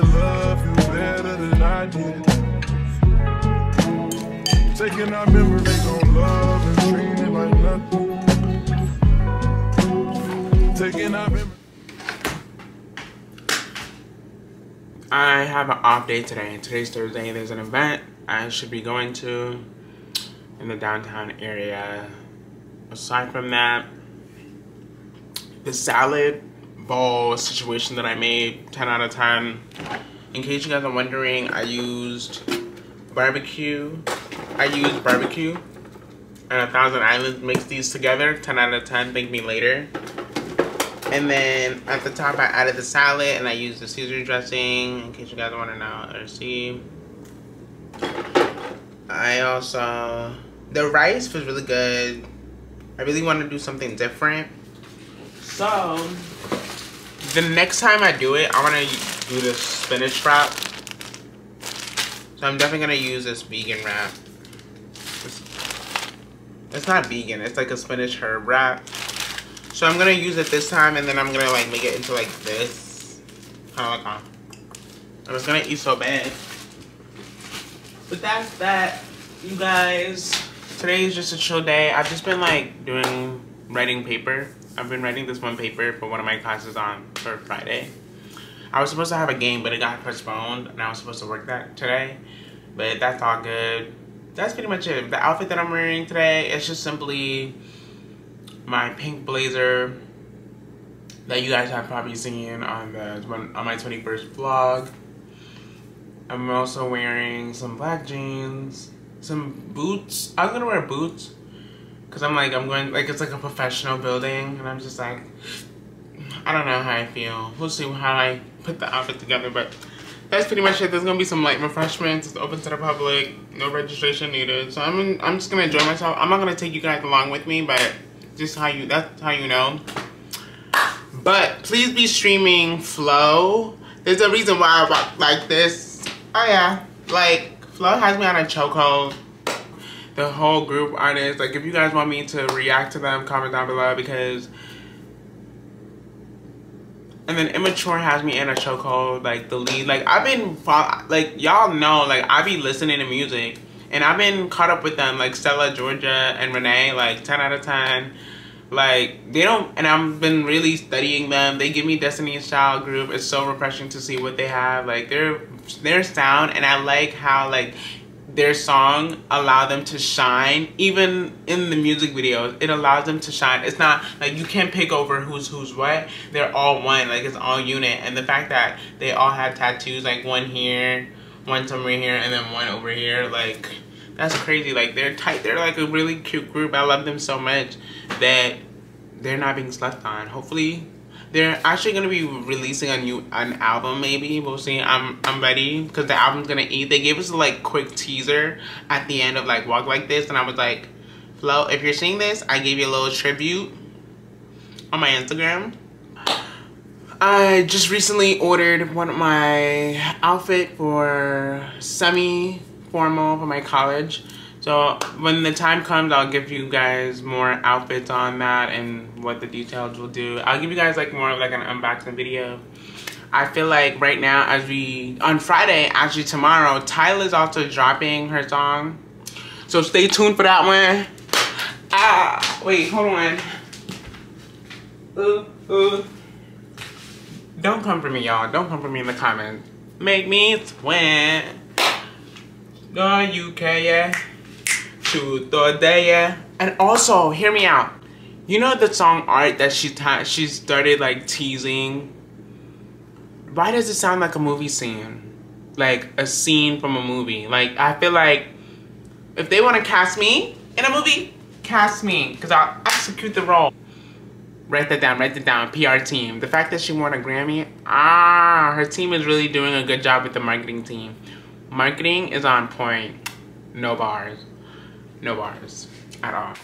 to love you better than I did. Taking our on love and treating it like nothing. Taking our. I have an off day today. Today's Thursday. There's an event I should be going to in the downtown area. Aside from that, the salad bowl situation that I made, 10 out of 10. In case you guys are wondering, I used barbecue. I used barbecue and a Thousand Islands mixed these together, 10 out of 10, thank me later. And then at the top, I added the salad and I used the Caesar dressing in case you guys want to know or see. I also, the rice was really good. I really want to do something different. So, the next time I do it, I'm gonna do this spinach wrap. So I'm definitely to use this vegan wrap. It's, it's not vegan, it's like a spinach herb wrap. So I'm gonna use it this time and then I'm gonna like make it into like this. Kind of like a, I was gonna eat so bad. But that's that, you guys. Today is just a chill day. I've just been like doing writing paper. I've been writing this one paper for one of my classes on for Friday. I was supposed to have a game, but it got postponed and I was supposed to work that today. But that's all good. That's pretty much it. The outfit that I'm wearing today is just simply my pink blazer that you guys have probably seen on the on my 21st vlog. I'm also wearing some black jeans, some boots. I'm gonna wear boots because I'm like I'm going like it's like a professional building, and I'm just like I don't know how I feel. We'll see how I put the outfit together, but that's pretty much it. There's gonna be some light refreshments. It's open to the public. No registration needed. So I'm I'm just gonna enjoy myself. I'm not gonna take you guys along with me, but just how you that's how you know but please be streaming FLO there's a reason why i rock like this oh yeah like FLO has me on a chokehold the whole group artists like if you guys want me to react to them comment down below because and then immature has me in a chokehold like the lead like i've been like y'all know like i be listening to music and I've been caught up with them, like Stella, Jorja, and Renee, like 10 out of 10. Like, they don't, and I've been really studying them. They give me Destiny's Child group. It's so refreshing to see what they have. Like, their, their sound, and I like how, like, their song allow them to shine even in the music videos it allows them to shine. It's not like you can't pick over who's who's what. They're all one like it's all unit. And the fact that they all have tattoos like one here one somewhere here and then one over here like that's crazy. Like they're tight. They're like a really cute group. I love them so much that they're not being slept on. Hopefully they're actually gonna be releasing a new an album maybe. We'll see. I'm i'm ready because the album's gonna eat. They gave us a like quick teaser at the end of like walk like this and i was like flo if you're seeing this i gave you a little tribute on my instagram. I just recently ordered one of my outfit for semi-formal for my college. So when the time comes, I'll give you guys more outfits on that and what the details will do. I'll give you guys like more of like an unboxing video. I feel like right now as we, on Friday, actually tomorrow, Tyla's also dropping her song. So stay tuned for that one. Ah, wait, hold on. Ooh, ooh. Don't come for me, y'all. Don't come for me in the comments. Make me sweat. Go UK. Day. And also, hear me out. You know the song Art that she she started like teasing? Why does it sound like a movie scene? Like a scene from a movie. Like, I feel like if they want to cast me in a movie, cast me. Because I'll execute the role. Write that down, write that down. PR team. The fact that she won a Grammy, ah, her team is really doing a good job with the marketing team. Marketing is on point. No bars. No bars at all.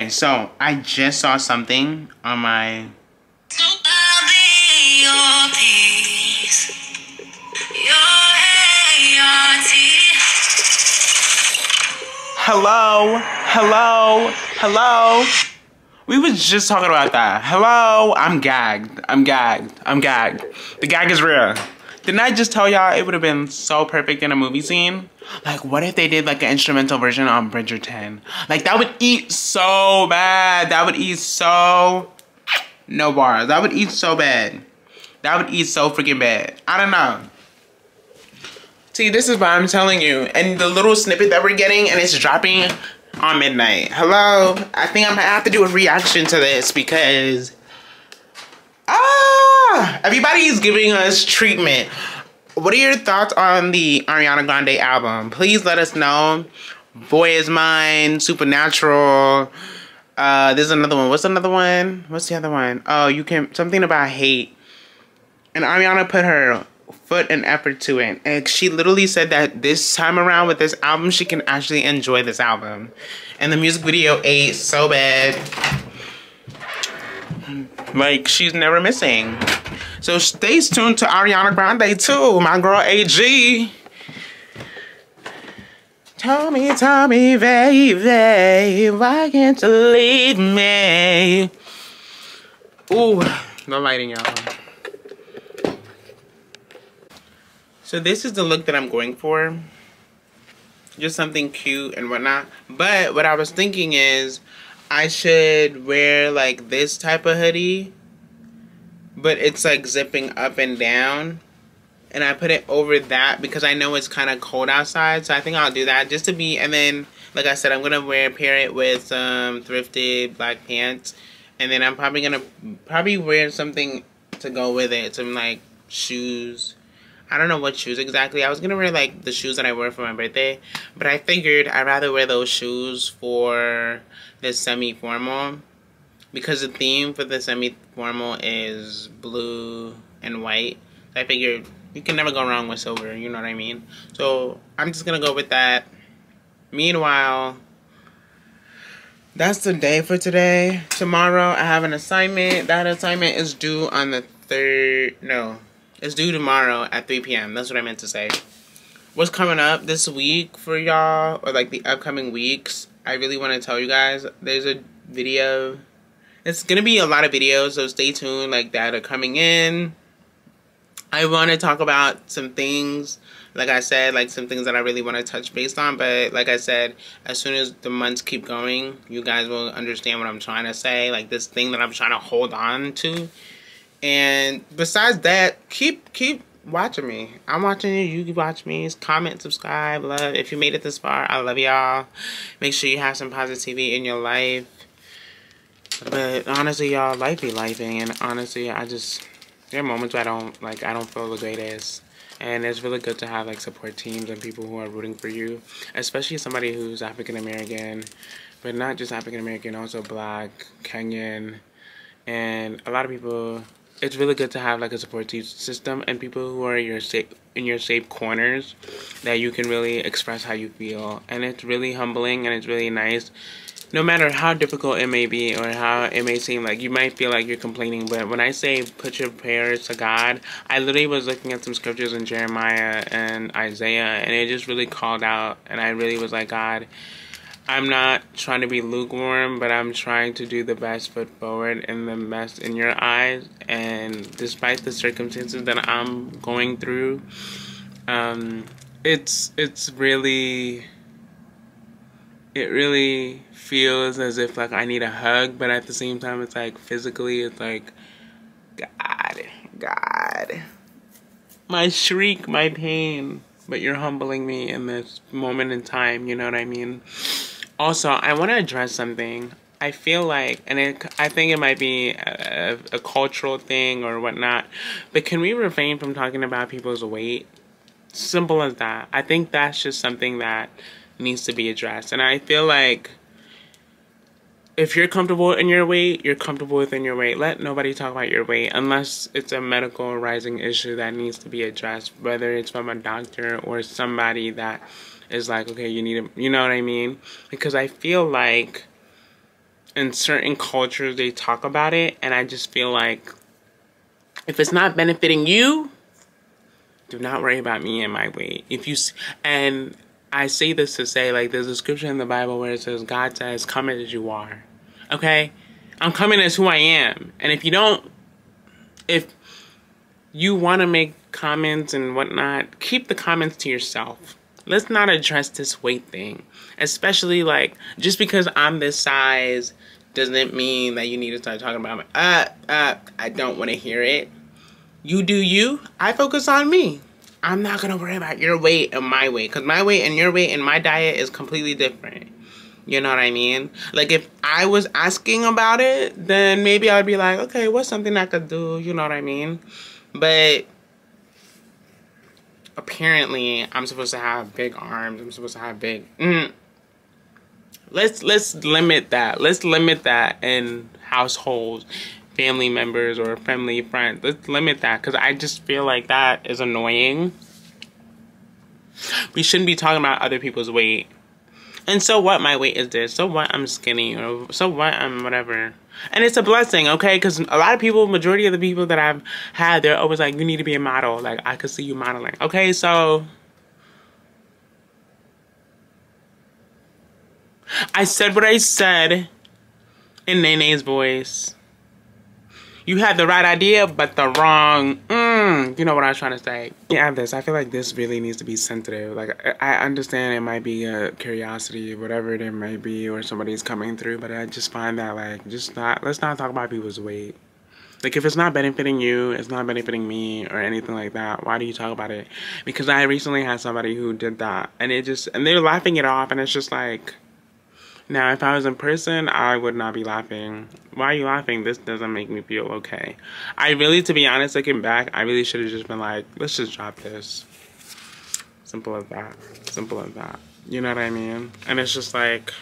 Okay, so I just saw something on my your peace. Your, your Hello? Hello? Hello? We was just talking about that. Hello? I'm gagged. I'm gagged. I'm gagged. The gag is real. Didn't I just tell y'all it would have been so perfect in a movie scene? Like, what if they did like an instrumental version on Bridgerton? Like, that would eat so bad. That would eat so... No bars. That would eat so bad. That would eat so freaking bad. I don't know. See, this is what I'm telling you. And the little snippet that we're getting, and it's dropping on midnight. Hello? I think I'm gonna have to do a reaction to this because... Ah! everybody is giving us treatment. What are your thoughts on the Ariana Grande album? Please let us know. Boy is Mine, Supernatural. Uh, there's another one. What's another one? What's the other one? Oh, you can something about hate. And Ariana put her foot and effort to it. And she literally said that this time around with this album, she can actually enjoy this album. And the music video ate so bad. Like, she's never missing. So stay tuned to Ariana Grande too, my girl AG. Tell me, baby, why can't you leave me? Ooh, the lighting, y'all. So this is the look that I'm going for. Just something cute and whatnot. But what I was thinking is I should wear like this type of hoodie. But it's like zipping up and down and I put it over that because I know it's kind of cold outside. So I think I'll do that just to be, and then, like I said, I'm going to wear, pair it with some thrifted black pants. And then I'm probably going to, probably wear something to go with it. Some, like, shoes. I don't know what shoes exactly. I was going to wear, like, the shoes that I wear for my birthday. But I figured I'd rather wear those shoes for the semi-formal. Because the theme for the semi-formal is blue and white. I figured you can never go wrong with silver, you know what I mean? So I'm just gonna go with that. Meanwhile, that's the day for today. Tomorrow I have an assignment. That assignment is due on the third, no, it's due tomorrow at 3 p.m. That's what I meant to say. What's coming up this week for y'all, or like the upcoming weeks, I really want to tell you guys. There's a video. It's gonna be a lot of videos, so stay tuned, like that are coming in. I want to talk about some things, like I said, like some things that I really want to touch based on. But like I said, as soon as the months keep going, you guys will understand what I'm trying to say. Like this thing that I'm trying to hold on to. And besides that, keep keep watching me. I'm watching you. You watch me. Comment, subscribe, love. If you made it this far, I love y'all. Make sure you have some positivity in your life. But honestly, y'all, life be lifing. And honestly, I just there are moments where I don't like I don't feel the greatest. And it's really good to have like support teams and people who are rooting for you, especially somebody who's African American, but not just African American, also black, Kenyan, and a lot of people. It's really good to have like a support system and people who are your safe in your safe corners that you can really express how you feel, and it's really humbling and it's really nice. No matter how difficult it may be or how it may seem like you might feel like you're complaining but when i say put your prayers to god i literally was looking at some scriptures in jeremiah and isaiah and it just really called out and i really was like god i'm not trying to be lukewarm but i'm trying to do the best foot forward and the best in your eyes and despite the circumstances that i'm going through um it's it's really it really feels as if like I need a hug, but at the same time, it's like physically, it's like, God, God, my shriek, my pain. But you're humbling me in this moment in time. You know what I mean? Also, I want to address something. I feel like, and it, I think it might be a, a cultural thing or whatnot, but can we refrain from talking about people's weight? Simple as that. I think that's just something that needs to be addressed. And I feel like if you're comfortable in your weight, you're comfortable within your weight. Let nobody talk about your weight unless it's a medical rising issue that needs to be addressed, whether it's from a doctor or somebody that is like, okay, you need to, you know what I mean? Because I feel like in certain cultures they talk about it, and I just feel like if it's not benefiting you, do not worry about me and my weight. If you, and I say this to say, like, there's a scripture in the Bible where it says, God says, come as you are. Okay? I'm coming as who I am. And if you don't, if you want to make comments and whatnot, keep the comments to yourself. Let's not address this weight thing. Especially, like, just because I'm this size doesn't mean that you need to start talking about, uh, uh, I don't want to hear it. You do you. I focus on me. I'm not gonna worry about your weight and my weight because my weight and your weight and my diet is completely different. You know what I mean? Like if I was asking about it, then maybe I'd be like, okay, what's something I could do? You know what I mean? But apparently, I'm supposed to have big arms. I'm supposed to have big. Mm. Let's let's limit that. Let's limit that in households family members or family friends. Let's limit that because I just feel like that is annoying. We shouldn't be talking about other people's weight. And so what my weight is this? So what I'm skinny or so what I'm whatever. And it's a blessing, okay? Because a lot of people, majority of the people that I've had, they're always like, you need to be a model. Like, I could see you modeling. Okay, so. I said what I said in Nene's voice you had the right idea, but the wrong, mm, you know what I was trying to say. Yeah, this, I feel like this really needs to be sensitive. Like, I understand it might be a curiosity, whatever it may be, or somebody's coming through, but I just find that, like, just not, let's not talk about people's weight. Like, if it's not benefiting you, it's not benefiting me, or anything like that, why do you talk about it? Because I recently had somebody who did that, and it just, and they're laughing it off, and it's just like, now, if I was in person, I would not be laughing. Why are you laughing? This doesn't make me feel okay. I really, to be honest, looking back, I really should have just been like, let's just drop this. Simple as that. Simple as that. You know what I mean? And it's just like,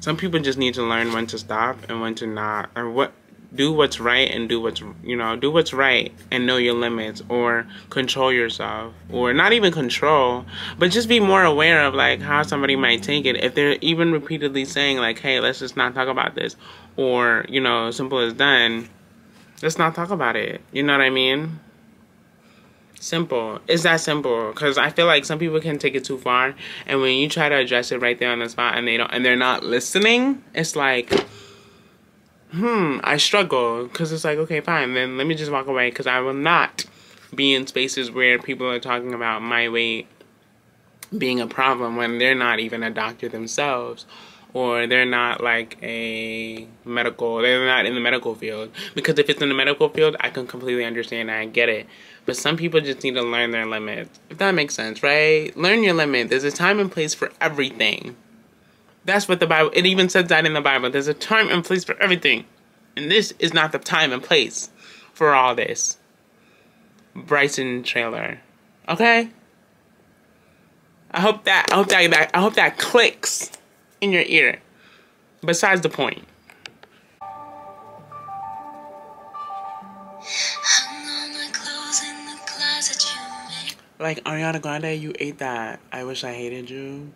some people just need to learn when to stop and when to not, or what do what's right and do what's you know do what's right and know your limits or control yourself or not even control but just be more aware of like how somebody might take it. If they're even repeatedly saying like hey let's just not talk about this or you know simple as done let's not talk about it. You know what i mean? Simple. It's that simple. Because i feel like some people can take it too far and when you try to address it right there on the spot and they don't and they're not listening it's like hmm, I struggle because it's like, okay, fine, then let me just walk away because I will not be in spaces where people are talking about my weight being a problem when they're not even a doctor themselves or they're not like a medical, they're not in the medical field. Because if it's in the medical field, I can completely understand I get it. But some people just need to learn their limits. If that makes sense, right? Learn your limit. There's a time and place for everything. That's what the Bible, it even says that in the Bible. There's a time and place for everything. And this is not the time and place for all this. Bryson Tiller. Okay? I hope that I hope that, that I hope that clicks in your ear. Besides the point. Like Ariana Grande, you ate that. I wish I hated you.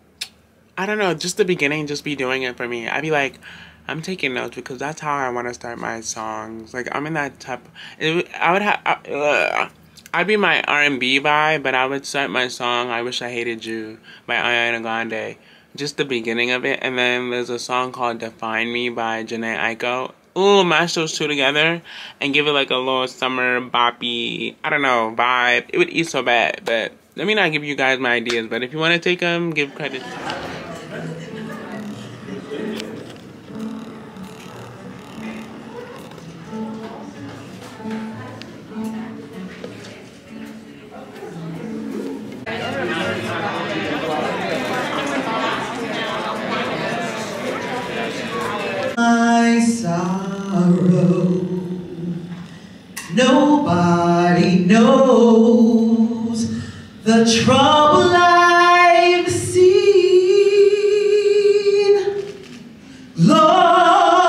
I don't know, just the beginning, just be doing it for me. I'd be like, I'm taking notes because that's how I want to start my songs. Like I'm in that type. It, I would have. Uh, I'd be my R&B vibe, but I would start my song "I Wish I Hated You" by Ariana Grande, just the beginning of it, and then there's a song called "Define Me" by Jhené Aiko. Ooh, mash those two together and give it like a little summer boppy, I don't know, vibe. It would eat so bad, but let me not give you guys my ideas. But if you want to take them, give credit. Sorrow. Nobody knows the trouble I've seen. Glory,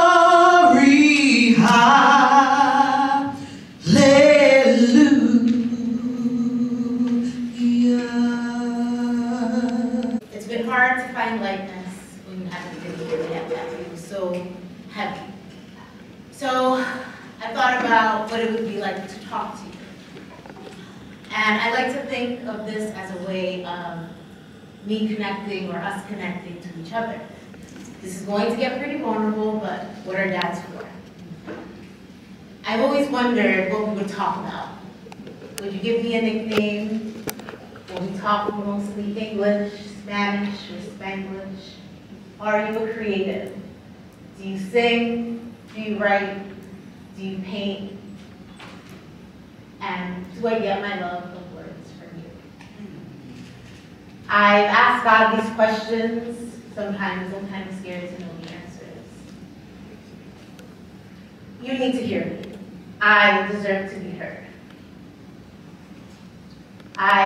hallelujah. It's been hard to find lightness when you haven't been here yet, that so heavy. So I thought about what it would be like to talk to you. And I like to think of this as a way of me connecting or us connecting to each other. This is going to get pretty vulnerable, but what are dads for? I've always wondered what we would talk about. Would you give me a nickname? Will we talk mostly English, Spanish, or Spanglish? Are you a creative? Do you sing? Do you write? Do you paint? And do I get my love of words from you? I've asked God these questions. Sometimes of scared to know the answers. You need to hear me. I deserve to be heard. I